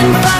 and fire.